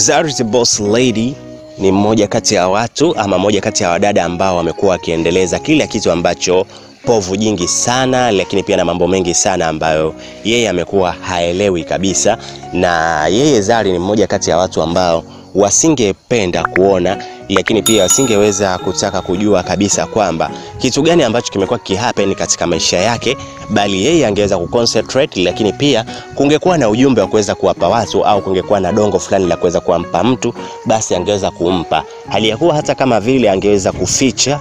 Zari the Boss Lady ni mmoja kati ya watu ama mmoja kati ya wadada ambao wamekuwa wakiendeleza kila kitu ambacho povu jingi sana, lakini pia na mambo mengi sana ambayo yeye amekuwa haelewi kabisa. Na yeye Zari ni mmoja kati ya watu ambao wasingependa kuona lakini pia asingeweza kutaka kujua kabisa kwamba kitu gani ambacho kimekuwa kihappen katika maisha yake, bali yeye angeweza kuconcentrate, lakini pia kungekuwa na ujumbe wa kuweza kuwapa watu au kungekuwa na dongo fulani la kuweza kuwampa mtu, basi angeweza kumpa, hali ya kuwa hata kama vile angeweza kuficha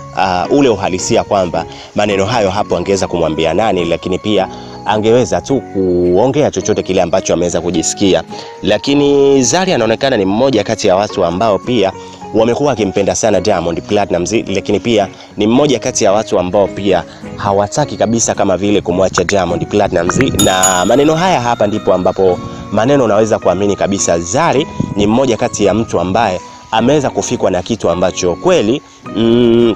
uh, ule uhalisia kwamba maneno hayo hapo angeweza kumwambia nani, lakini pia angeweza tu kuongea chochote kile ambacho ameweza kujisikia. Lakini Zari anaonekana ni mmoja kati ya watu ambao pia wamekuwa wakimpenda sana Diamond Platnumz, lakini pia ni mmoja kati ya watu ambao pia hawataki kabisa kama vile kumwacha Diamond Platnumz, na maneno haya hapa ndipo ambapo maneno unaweza kuamini kabisa Zari ni mmoja kati ya mtu ambaye ameweza kufikwa na kitu ambacho kweli mm,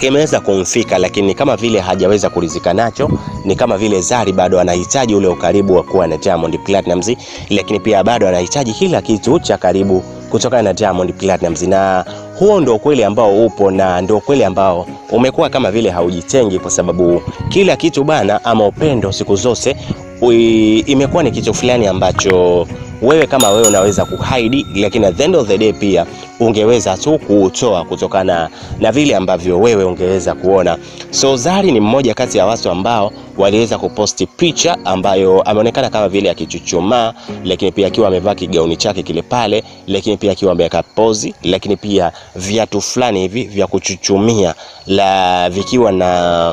kimeweza kumfika lakini kama vile hajaweza kuridhika nacho. Ni kama vile Zari bado anahitaji ule ukaribu wa kuwa na Diamond Platnumz, lakini pia bado anahitaji kila kitu cha karibu kutokana na Diamond Platnumz, na huo ndio ukweli ambao upo na ndio ukweli ambao umekuwa kama vile haujitengi, kwa sababu kila kitu bana, ama upendo siku zote imekuwa ni kitu fulani ambacho wewe kama wewe unaweza kuhaidi, lakini at the end of the day pia ungeweza tu kutoa kutokana na vile ambavyo wewe ungeweza kuona. So Zari ni mmoja kati ya watu ambao waliweza kuposti picha ambayo ameonekana kama vile akichuchumaa, lakini pia akiwa amevaa kigauni chake kile pale, lakini pia akiwa ameweka pozi, lakini pia viatu fulani hivi vya kuchuchumia la vikiwa na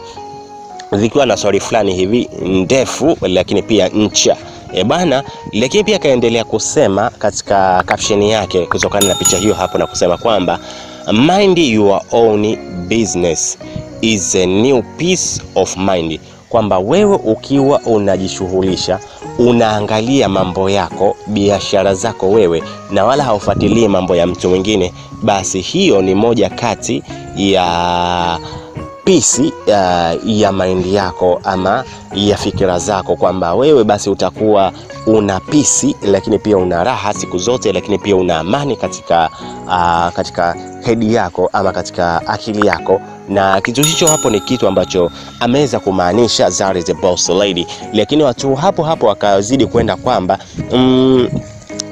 vikiwa na sori fulani hivi ndefu, lakini pia ncha E bana, lakini pia akaendelea kusema katika caption yake kutokana na picha hiyo hapo, na kusema kwamba mind your own business is a new peace of mind, kwamba wewe ukiwa unajishughulisha unaangalia mambo yako, biashara zako wewe, na wala haufuatilii mambo ya mtu mwingine, basi hiyo ni moja kati ya pisi uh, ya maindi yako ama ya fikira zako, kwamba wewe basi utakuwa una pisi, lakini pia una raha siku zote, lakini pia una amani katika, uh, katika hedi yako ama katika akili yako. Na kitu hicho hapo ni kitu ambacho ameweza kumaanisha Zari the Boss Lady, lakini watu hapo hapo wakazidi kwenda kwamba mm,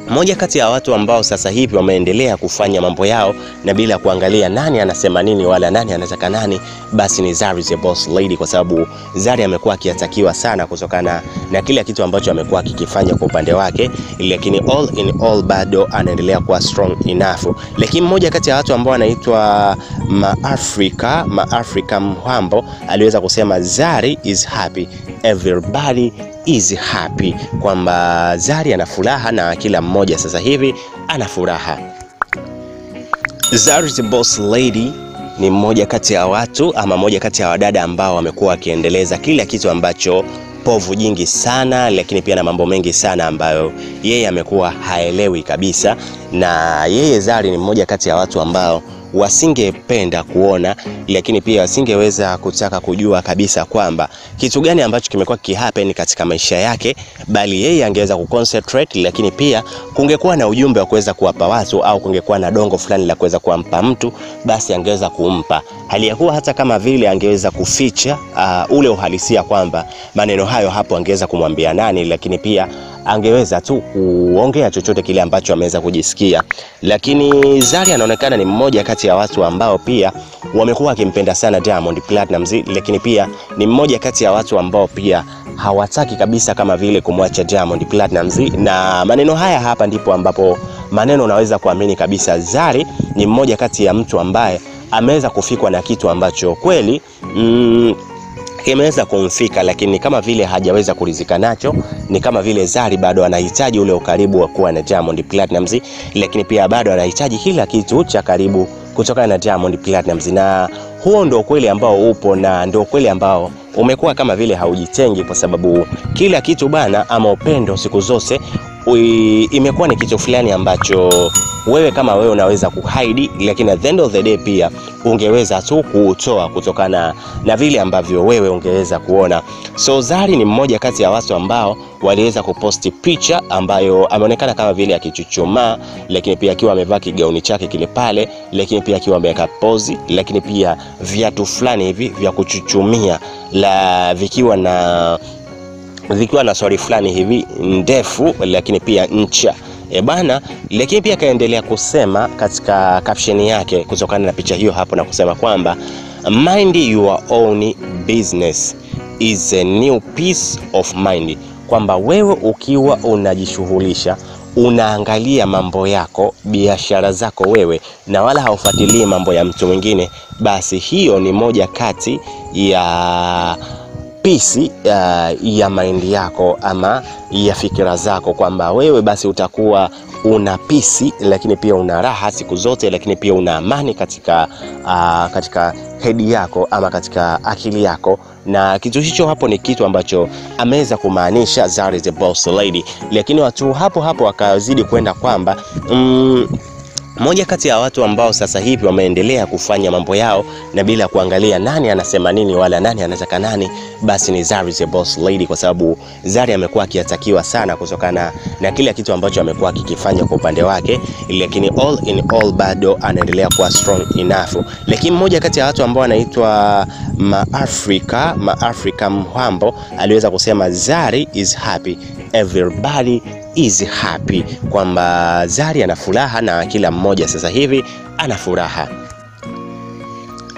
moja kati ya watu ambao sasa hivi wameendelea kufanya mambo yao na bila kuangalia nani anasema nini wala nani anataka nani, basi ni Zari the Boss Lady, kwa sababu Zari amekuwa akiatakiwa sana kutokana na kila kitu ambacho amekuwa akikifanya kwa upande wake, lakini all in all bado anaendelea kuwa strong enough. Lakini mmoja kati ya watu ambao anaitwa Maafrika Maafrika Mhambo aliweza kusema Zari is happy everybody is happy, kwamba Zari ana furaha na kila mmoja sasa hivi ana furaha. Zari the Boss Lady ni mmoja kati ya watu ama mmoja kati ya wadada ambao wamekuwa wakiendeleza kila kitu ambacho povu jingi sana, lakini pia na mambo mengi sana ambayo yeye amekuwa haelewi kabisa. Na yeye Zari ni mmoja kati ya watu ambao wasingependa kuona lakini pia wasingeweza kutaka kujua kabisa kwamba kitu gani ambacho kimekuwa kihappen katika maisha yake, bali yeye angeweza kuconcentrate, lakini pia kungekuwa na ujumbe wa kuweza kuwapa watu au kungekuwa na dongo fulani la kuweza kuwampa mtu, basi angeweza kumpa, hali ya kuwa hata kama vile angeweza kuficha uh, ule uhalisia kwamba maneno hayo hapo angeweza kumwambia nani, lakini pia angeweza tu kuongea chochote kile ambacho ameweza kujisikia. Lakini Zari anaonekana ni mmoja kati ya watu ambao pia wamekuwa wakimpenda sana Diamond Platnumz, lakini pia ni mmoja kati ya watu ambao pia hawataki kabisa kama vile kumwacha Diamond Platnumz, na maneno haya hapa ndipo ambapo maneno unaweza kuamini kabisa Zari ni mmoja kati ya mtu ambaye ameweza kufikwa na kitu ambacho kweli mm, kimeweza kumfika lakini kama vile hajaweza kurizika nacho. Ni kama vile Zari bado anahitaji ule ukaribu wa kuwa na Diamond Platnumz, lakini pia bado anahitaji kila kitu cha karibu kutokana na Diamond Platnumz, na huo ndio kweli ambao upo na ndio kweli ambao umekuwa kama vile haujitengi, kwa sababu kila kitu bana, ama upendo siku zote ui- imekuwa ni kitu fulani ambacho wewe kama wewe unaweza kuhaidi, lakini at the end of the day pia ungeweza tu kuutoa kutokana na vile ambavyo wewe ungeweza kuona. So Zari ni mmoja kati ya watu ambao waliweza kuposti picha ambayo ameonekana kama vile akichuchumaa, lakini pia akiwa amevaa kigauni chake kile pale, lakini pia akiwa ameweka pozi, lakini pia viatu fulani hivi vya kuchuchumia la vikiwa na vikiwa na swali fulani hivi ndefu, lakini pia ncha e bana. Lakini pia akaendelea kusema katika caption yake kutokana na picha hiyo hapo, na kusema kwamba mind your own business is a new peace of mind, kwamba wewe ukiwa unajishughulisha unaangalia mambo yako, biashara zako wewe, na wala haufuatilii mambo ya mtu mwingine, basi hiyo ni moja kati ya pisi uh, ya maindi yako ama ya fikira zako, kwamba wewe basi utakuwa una pisi, lakini pia una raha siku zote, lakini pia una amani katika, uh, katika hedi yako ama katika akili yako. Na kitu hicho hapo ni kitu ambacho ameweza kumaanisha Zari the Boss Lady, lakini watu hapo hapo wakazidi kwenda kwamba mm, moja kati ya watu ambao sasa hivi wameendelea kufanya mambo yao na bila kuangalia nani anasema nini wala nani anataka nani, basi ni Zari the Boss Lady, kwa sababu Zari amekuwa akiatakiwa sana kutokana na kila kitu ambacho amekuwa akikifanya kwa upande wake, lakini all in all bado anaendelea kuwa strong enough. Lakini mmoja kati ya watu ambao anaitwa Maafrika Maafrika Mhambo aliweza kusema Zari is happy everybody is happy, kwamba Zari ana furaha na kila mmoja sasa hivi ana furaha.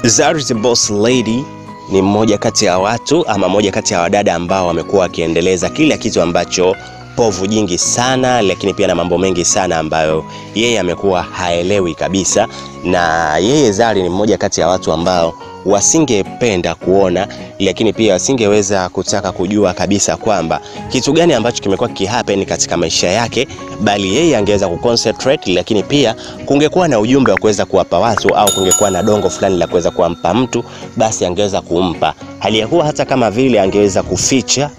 Zari the Boss Lady ni mmoja kati ya watu ama mmoja kati ya wadada ambao wamekuwa wakiendeleza kila kitu ambacho povu jingi sana, lakini pia na mambo mengi sana ambayo yeye amekuwa haelewi kabisa. Na yeye Zari ni mmoja kati ya watu ambao wasingependa kuona, lakini pia asingeweza kutaka kujua kabisa kwamba kitu gani ambacho kimekuwa kihappen katika maisha yake, bali yeye angeweza kuconcentrate, lakini pia kungekuwa na ujumbe wa kuweza kuwapa watu au kungekuwa na dongo fulani la kuweza kuwampa mtu, basi angeweza kumpa hali ya kuwa hata kama vile angeweza kuficha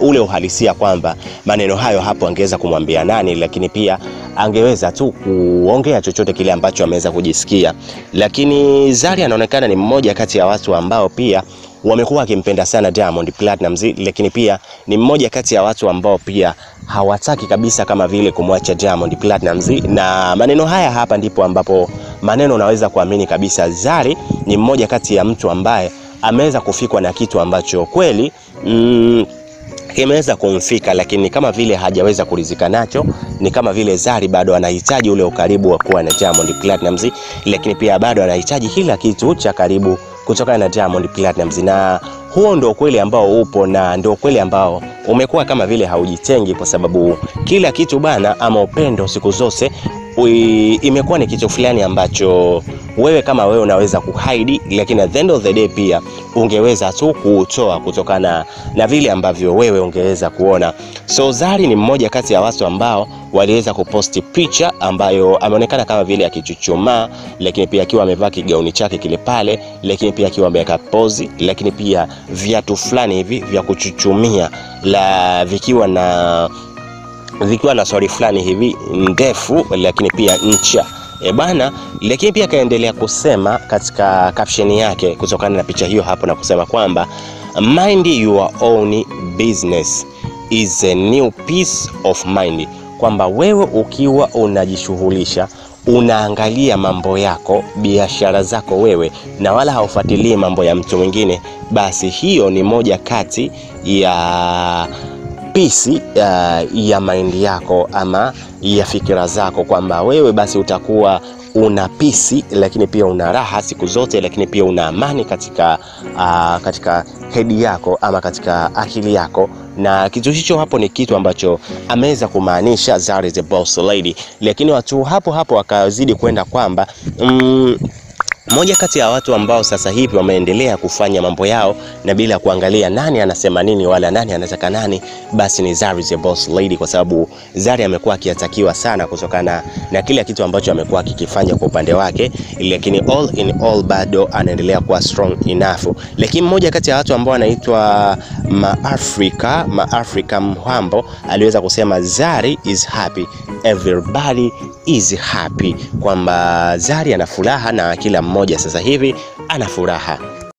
uh, ule uhalisia kwamba maneno hayo hapo angeweza kumwambia nani, lakini pia angeweza tu kuongea chochote kile ambacho ameweza kujisikia. Lakini Zari anaonekana ni mmoja kati ya watu ambao pia wamekuwa wakimpenda sana Diamond Platnumz, lakini pia ni mmoja kati ya watu ambao pia hawataki kabisa kama vile kumwacha Diamond Platnumz, na maneno haya hapa ndipo ambapo maneno unaweza kuamini kabisa Zari ni mmoja kati ya mtu ambaye ameweza kufikwa na kitu ambacho kweli mm, kimeweza kumfika, lakini kama vile hajaweza kuridhika nacho. Ni kama vile Zari bado anahitaji ule ukaribu wa kuwa na Diamond Platnumz, lakini pia bado anahitaji kila kitu cha karibu kutokana na Diamond Platnumz, na huo ndio ukweli ambao upo na ndio ukweli ambao umekuwa kama vile haujitengi, kwa sababu kila kitu bana, ama upendo siku zote imekuwa ni kitu fulani ambacho wewe kama wewe unaweza kuhaidi, lakini at the end of the day pia ungeweza tu kutoa kutokana na vile ambavyo wewe ungeweza kuona. So Zari ni mmoja kati ya watu ambao waliweza kuposti picha ambayo ameonekana kama vile akichuchumaa, lakini pia akiwa amevaa kigauni chake kile pale, lakini pia akiwa ameweka pozi, lakini pia viatu fulani hivi vya kuchuchumia la vikiwa na vikiwa na swali fulani hivi ndefu, lakini pia ncha e bana. Lakini pia akaendelea kusema katika caption yake kutokana na picha hiyo hapo, na kusema kwamba mind your own business is a new peace of mind, kwamba wewe ukiwa unajishughulisha unaangalia mambo yako, biashara zako wewe, na wala haufuatilii mambo ya mtu mwingine, basi hiyo ni moja kati ya pisi uh, ya maindi yako ama ya fikira zako, kwamba wewe basi utakuwa una pisi, lakini pia una raha siku zote, lakini pia una amani katika, uh, katika hedi yako ama katika akili yako. Na kitu hicho hapo ni kitu ambacho ameweza kumaanisha Zari the Boss Lady, lakini watu hapo hapo wakazidi kwenda kwamba mm, Moja kati ya watu ambao sasa hivi wameendelea kufanya mambo yao na bila kuangalia nani anasema nini wala nani anataka nani, basi ni Zari the Boss Lady, kwa sababu Zari amekuwa akiatakiwa sana kutokana na kila kitu ambacho amekuwa akikifanya kwa upande wake, lakini all in all bado anaendelea kuwa strong enough. Lakini mmoja kati ya watu ambao anaitwa Maafrika Maafrika Mhambo aliweza kusema Zari is happy, everybody is happy, kwamba Zari ana furaha na kila mmoja sasa hivi ana furaha.